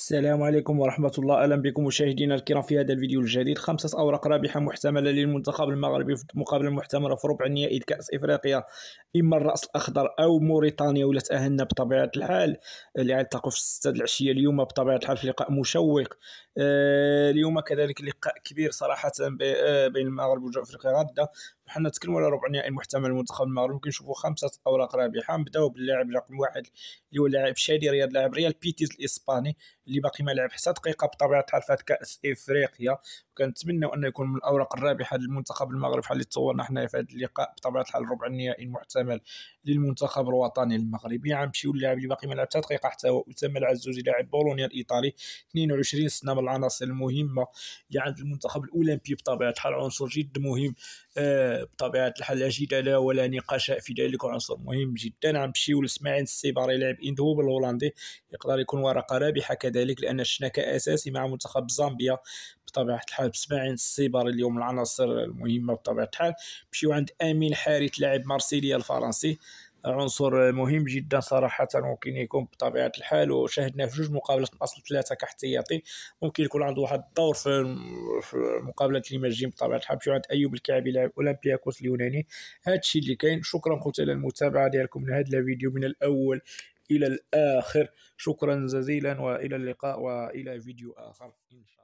السلام عليكم ورحمة الله. أهلا بكم مشاهدينا الكرام في هذا الفيديو الجديد. خمسة أوراق رابحة محتملة للمنتخب المغربي في المقابلة المحتملة في ربع نهائي كأس إفريقيا. إما الرأس الأخضر أو موريتانيا ولا تأهلنا بطبيعة الحال. اللي غيلتقوا في الستة العشية اليوم بطبيعة الحال في لقاء مشوق. آه اليوم كذلك لقاء كبير صراحة آه، بين المغرب وجنوب أفريقيا غدا حنا نتكلموا على ربع نهائي محتمل المنتخب المغربي. ممكن نشوفوا خمسة أوراق رابحة. نبداو باللاعب رقم واحد اللي هو اللاعب شادي رياض لاعب ريال بيتيس الإسباني. اللي باقي ما لعب حتى دقيقة بطبيعة الحال فهاد كأس إفريقيا. وكنتمناو أنه يكون من الأوراق الرابحة للمنتخب المغربي بحال اللي تصورنا حنا في هذا اللقاء بطبيعة الحال الربع النهائي المحتمل للمنتخب الوطني المغربي. غنمشيو للاعب اللي باقي ما لعب دقيقة حتى هو اسامه العزوزي لاعب بولونيا الإيطالي 22 سنة من العناصر المهمة اللي عند المنتخب الأولمبي بطبيعة الحال عنصر جد مهم آه بطبيعة الحال لا جدال ولا نقاش في ذلك عنصر مهم جدا. غنمشيو لاسماعيل السيباري لاعب آيندهوفن الهولندي يقدر يكون ورقة رابحة كذلك لأن شفنا كأساسي مع منتخب زامبيا بطبيعة الحال. بسماعيل الصيباري اليوم العناصر المهمة بطبيعه الحال مشيو عند أمين حارث لاعب مارسيليا الفرنسي. عنصر مهم جدا صراحة ممكن يكون بطبيعة الحال. وشاهدناه في جوج مقابلات من أصل ثلاثة كاحتياطي. ممكن يكون عنده واحد الدور في مقابلة لي ماتش جاين بطبيعة الحال. مشيو عند أيوب الكعبي لاعب أولمبياكوس اليوناني. هادشي اللي كاين. شكرا خوتي على المتابعة ديالكم لهذا الفيديو من الأول إلى الآخر. شكرا جزيلا وإلى اللقاء وإلى فيديو آخر. إن شاء الله.